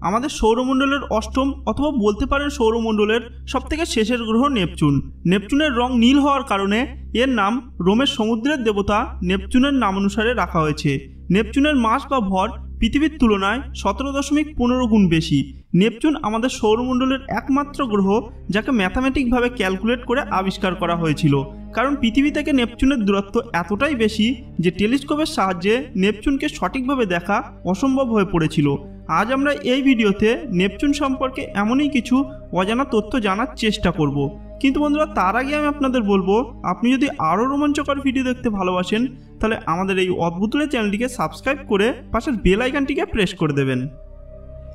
আমাদের সৌরমণ্ডলের অষ্টম অথবা বলতে পারেন সৌরমণ্ডলের সবথেকে শেষের গ্রহ নেপচুন। নেপচুনের রং নীল হওয়ার কারণে এর নাম রোমের সমুদ্রের দেবতা নেপচুনের নাম অনুসারে রাখা হয়েছে। নেপচুনের মাস বা ভর পৃথিবীর তুলনায় সতেরো দশমিক পনেরো গুণ বেশি। নেপচুন আমাদের সৌরমণ্ডলের একমাত্র গ্রহ, যাকে ম্যাথামেটিকভাবে ক্যালকুলেট করে আবিষ্কার করা হয়েছিল। কারণ পৃথিবী থেকে নেপচুনের দূরত্ব এতটাই বেশি যে টেলিস্কোপের সাহায্যে নেপচুনকে সঠিকভাবে দেখা অসম্ভব হয়ে পড়েছিল। আজ আমরা এই ভিডিওতে নেপচুন সম্পর্কে এমনই কিছু অজানা তথ্য জানার চেষ্টা করব। কিন্তু বন্ধুরা, তার আগে আমি আপনাদের বলব, আপনি যদি আরও রোমাঞ্চকর ভিডিও দেখতে ভালোবাসেন, তাহলে আমাদের এই অদ্ভুতের চ্যানেলটিকে সাবস্ক্রাইব করে পাশের বেল আইকনটিকে প্রেস করে দেবেন।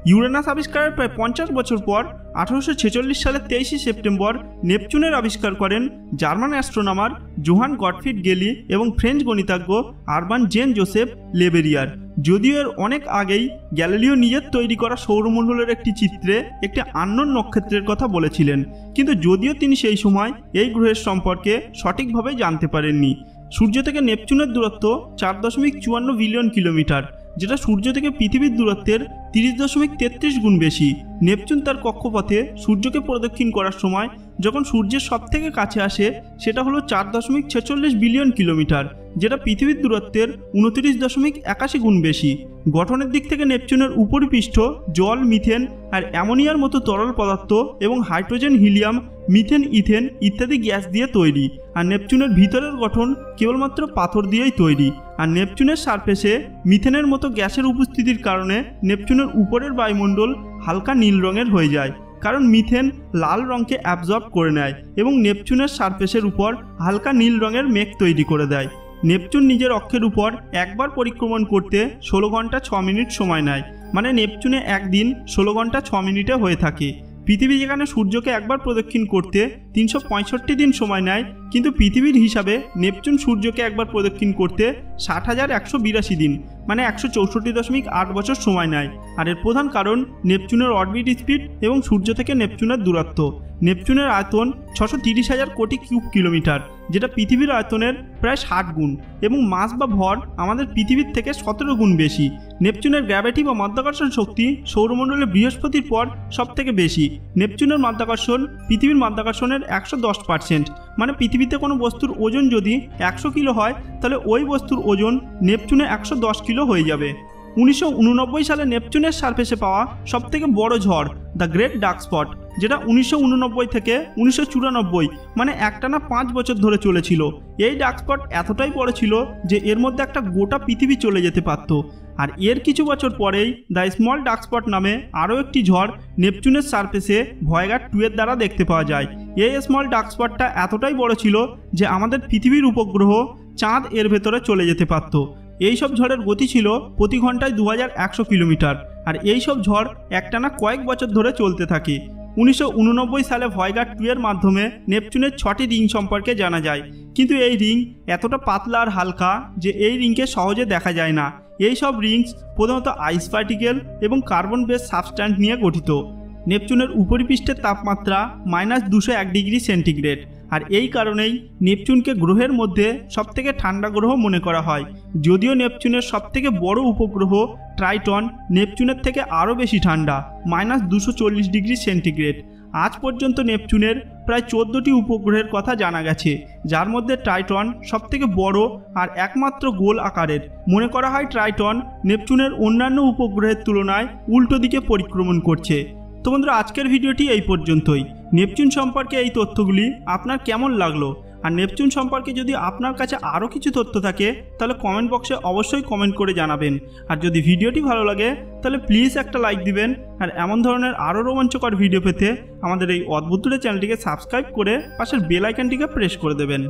ইউরেনাস আবিষ্কারের প্রায় পঞ্চাশ বছর পর আঠারোশো ছেচল্লিশ সালের তেইশে সেপ্টেম্বর নেপচুনের আবিষ্কার করেন জার্মান অ্যাস্ট্রোনামার জোহান গডফিড গেলি এবং ফ্রেঞ্চ গণিতজ্ঞ আরবান জেন জোসেফ লেবেরিয়ার। যদিও এর অনেক আগেই গ্যালিলিও নিজের তৈরি করা সৌরমণ্ডলের একটি চিত্রে একটি আন্নন নক্ষত্রের কথা বলেছিলেন, কিন্তু যদিও তিনি সেই সময় এই গ্রহের সম্পর্কে সঠিকভাবে জানতে পারেননি। সূর্য থেকে নেপচুনের দূরত্ব চার দশমিক চুয়ান্ন বিলিয়ন কিলোমিটার। যেটা সূর্য থেকে পৃথিবীর দূরত্বের তিরিশ দশমিক তেত্রিশ গুণ বেশি। নেপচুন তার কক্ষপথে সূর্যকে প্রদক্ষিণ করার সময় যখন সূর্যের সব থেকে কাছে আসে, সেটা হলো চার দশমিক ছেচল্লিশ বিলিয়ন কিলোমিটার, যেটা পৃথিবীর দূরত্বের উনত্রিশ দশমিক একাশি গুণ বেশি। গঠনের দিক থেকে নেপচুনের উপরিপৃষ্ঠ জল, মিথেন আর অ্যামোনিয়ার মতো তরল পদার্থ এবং হাইড্রোজেন, হিলিয়াম, মিথেন, ইথেন ইত্যাদি গ্যাস দিয়ে তৈরি। আর নেপচুনের ভিতরের গঠন কেবলমাত্র পাথর দিয়েই তৈরি। আর নেপচুনের সারফেসে মিথেনের মতো গ্যাসের উপস্থিতির কারণে নেপচুনের উপরের বায়ুমণ্ডল হালকা নীল রঙের হয়ে যায়, কারণ মিথেন লাল রঙকে অ্যাবজর্ব করে নেয় এবং নেপচুনের সারফেসের উপর হালকা নীল রঙের মেঘ তৈরি করে দেয়। নেপচুন নিজের অক্ষের উপর একবার পরিক্রমণ করতে ষোলো ঘণ্টা ছ মিনিট সময় নেয় মানে নেপচুনে একদিন ষোলো ঘণ্টা ছ মিনিটে হয়ে থাকে। পৃথিবী যেখানে সূর্যকে একবার প্রদক্ষিণ করতে তিনশো পঁয়ষট্টি দিন সময় নেয়, কিন্তু পৃথিবীর হিসাবে নেপচুন সূর্যকে একবার প্রদক্ষিণ করতে ষাট হাজার একশো বিরাশি দিন। মানে একশো চৌষট্টি দশমিক আট বছর সময় নেয়। আর এর প্রধান কারণ নেপচুনের অরবিট স্পিড এবং সূর্য থেকে নেপচুনের দূরত্ব। নেপচুনের আয়তন ছশো তিরিশ হাজার কোটি কিউব কিলোমিটার, যেটা পৃথিবীর আয়তনের প্রায় ষাট গুণ এবং মাস বা ভর আমাদের পৃথিবীর থেকে সতেরো গুণ বেশি। নেপচুনের গ্র্যাভিটি বা মাধ্যাকর্ষণ শক্তি সৌরমণ্ডলে বৃহস্পতির পর সব থেকে বেশি। নেপচুনের মাধ্যাকর্ষণ পৃথিবীর মাধ্যাকর্ষণের একশো দশ পার্সেন্ট মানে পৃথিবীতে কোনো বস্তুর ওজন যদি একশো কিলো হয়, তাহলে ওই বস্তুর ওজন নেপচুনে একশো দশ কিলো হয়ে যাবে। উনিশশো উননব্বই সালে নেপচুনের সারফেসে পাওয়া সবথেকে বড় ঝড়, দ্য গ্রেট ডার্ক স্পট। যেটা উনিশশো উননব্বই থেকে উনিশশো চুরানব্বই মানে একটানা পাঁচ বছর ধরে চলেছিল। এই ডার্ক স্পট এতটাই বড় ছিল যে এর মধ্যে একটা গোটা পৃথিবী চলে যেতে পারত। আর এর কিছু বছর পরেই দ্য স্মল ডার্ক স্পট নামে আরও একটি ঝড় নেপচুনের সারফেসে ভয়গার টু এর দ্বারা দেখতে পাওয়া যায়। এই স্মল ডার্ক স্পটটা এতটাই বড় ছিল যে আমাদের পৃথিবীর উপগ্রহ চাঁদ এর ভেতরে চলে যেতে পারত। এই সব ঝড়ের গতি ছিল প্রতি ঘন্টায় দু কিলোমিটার। আর এই সব ঝড় একটানা কয়েক বছর ধরে চলতে থাকে। উনিশশো উননব্বই সালে ভয়গার টু এর মাধ্যমে নেপচুনের ছটি রিং সম্পর্কে জানা যায়। কিন্তু এই রিং এতটা পাতলা আর হালকা যে এই রিংকে সহজে দেখা যায় না। এই সব রিংস প্রধানত আইস পার্টিকেল এবং কার্বন বেস সাবস্ট্যান্ট নিয়ে গঠিত। নেপচুনের উপরিপৃষ্ঠের তাপমাত্রা মাইনাস দুশো এক ডিগ্রি সেন্টিগ্রেড আর এই কারণেই নেপচুনকে গ্রহের মধ্যে সবথেকে ঠান্ডা গ্রহ মনে করা হয়। যদিও নেপচুনের সবথেকে বড় উপগ্রহ ট্রাইটন নেপচুনের থেকে আরও বেশি ঠান্ডা, মাইনাস দুশো ডিগ্রি সেন্টিগ্রেড। আজ পর্যন্ত নেপচুনের প্রায় চোদ্দোটি উপগ্রহের কথা জানা গেছে, যার মধ্যে ট্রাইটন সবথেকে বড় আর একমাত্র গোল আকারের। মনে করা হয় ট্রাইটন নেপচুনের অন্যান্য উপগ্রহের তুলনায় উল্টো দিকে পরিক্রমণ করছে। তো বন্ধুরা, আজকের ভিডিওটি এই পর্যন্তই। নেপচুন সম্পর্কে এই তথ্যগুলি আপনার কেমন লাগল? আর নেপচুন সম্পর্কে যদি আপনার কাছে আরও কিছু তথ্য থাকে, তাহলে কমেন্ট বক্সে অবশ্যই কমেন্ট করে জানাবেন। আর যদি ভিডিওটি ভালো লাগে, তাহলে প্লিজ একটা লাইক দিবেন। আর এমন ধরনের আরও রোমাঞ্চকর ভিডিও পেতে আমাদের এই অদ্ভুত চ্যানেলটিকে সাবস্ক্রাইব করে পাশের বেল আইকনটিকে প্রেস করে দেবেন।